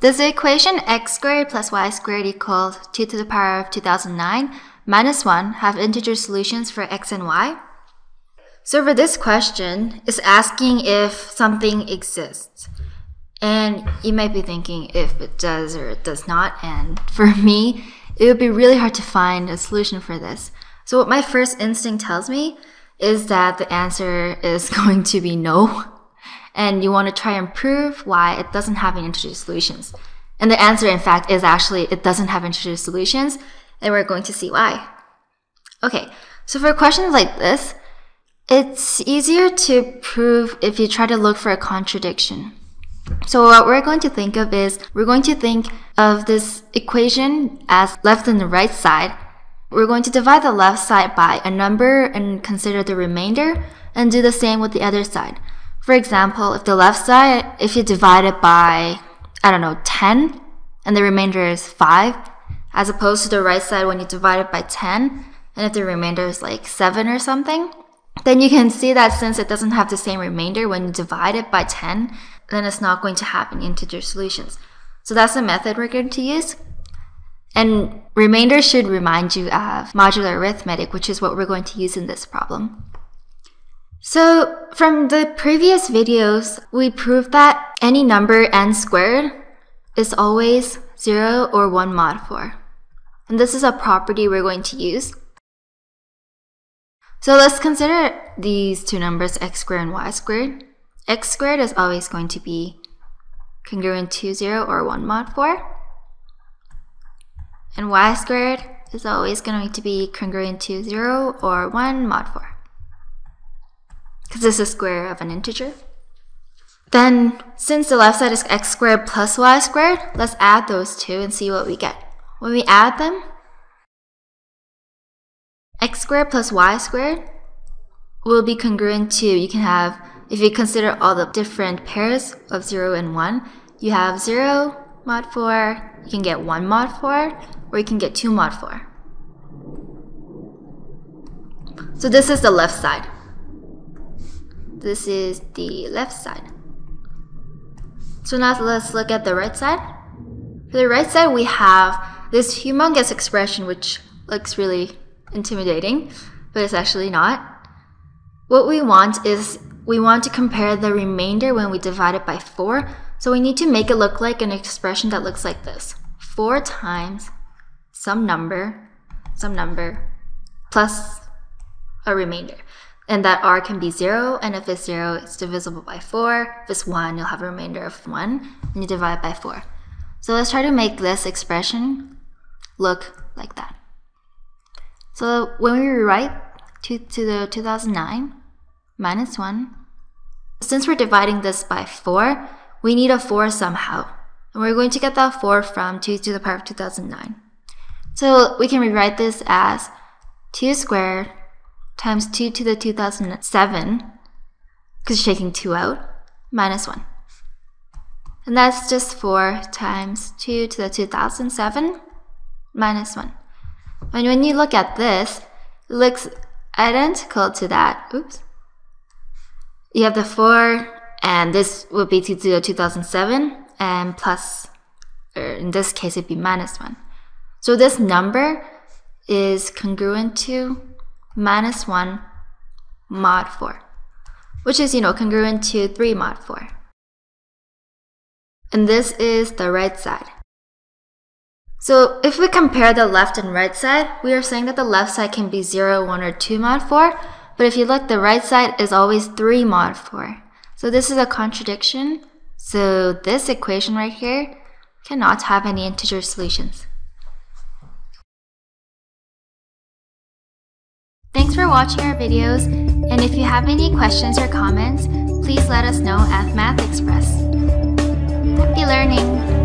Does the equation x squared plus y squared equals 2 to the power of 2009 minus 1 have integer solutions for x and y? So for this question, it's asking if something exists. And you might be thinking if it does or it does not. And for me, it would be really hard to find a solution for this. So what my first instinct tells me is that the answer is going to be no. And you want to try and prove why it doesn't have any integer solutions. And the answer, in fact, is actually it doesn't have integer solutions. And we're going to see why. Okay, so for questions like this, it's easier to prove if you try to look for a contradiction. So what we're going to think of is we're going to think of this equation as left and the right side. We're going to divide the left side by a number and consider the remainder and do the same with the other side. For example, if the left side, if you divide it by, I don't know, 10 and the remainder is 5, as opposed to the right side when you divide it by 10 and if the remainder is like 7 or something, then you can see that since it doesn't have the same remainder when you divide it by 10, then it's not going to have any integer solutions. So that's the method we're going to use. And remainder should remind you of modular arithmetic, which is what we're going to use in this problem. So from the previous videos, we proved that any number n squared is always 0 or 1 mod 4. And this is a property we're going to use. So let's consider these two numbers x squared and y squared x squared is always going to be congruent to 0 or 1 mod 4. And y squared is always going to be congruent to 0 or 1 mod 4. Because this is a square of an integer. Then, since the left side is x squared plus y squared, let's add those two and see what we get. When we add them, x squared plus y squared will be congruent to, you can have if you consider all the different pairs of 0 and 1, you have 0 mod 4, you can get 1 mod 4, or you can get 2 mod 4. So this is the left side. This is the left side. So now let's look at the right side. For the right side, we have this humongous expression, which looks really intimidating, but it's actually not. What we want is we want to compare the remainder when we divide it by 4, so we need to make it look like an expression that looks like this. 4 times some number, some number, plus a remainder. And that r can be 0, and if it's 0, it's divisible by 4. If it's 1, you'll have a remainder of 1, and you divide by 4. So let's try to make this expression look like that. So when we rewrite to, to the 2009, minus 1. Since we're dividing this by 4, we need a 4 somehow. And we're going to get that 4 from 2 to the power of 2009. So we can rewrite this as 2 squared times 2 to the 2007, because you're taking 2 out, minus 1. And that's just 4 times 2 to the 2007, minus 1. And when you look at this, it looks identical to that. Oops you have the 4, and this would be 2 to the 2007, and plus, or in this case, it'd be minus 1. So this number is congruent to minus 1 mod 4, which is, you know, congruent to 3 mod 4. And this is the right side. So if we compare the left and right side, we are saying that the left side can be 0, 1, or 2 mod 4, but if you look, the right side is always 3 mod 4. So this is a contradiction. So this equation right here cannot have any integer solutions. Watching our videos, and if you have any questions or comments, please let us know at MathXpress. Happy learning!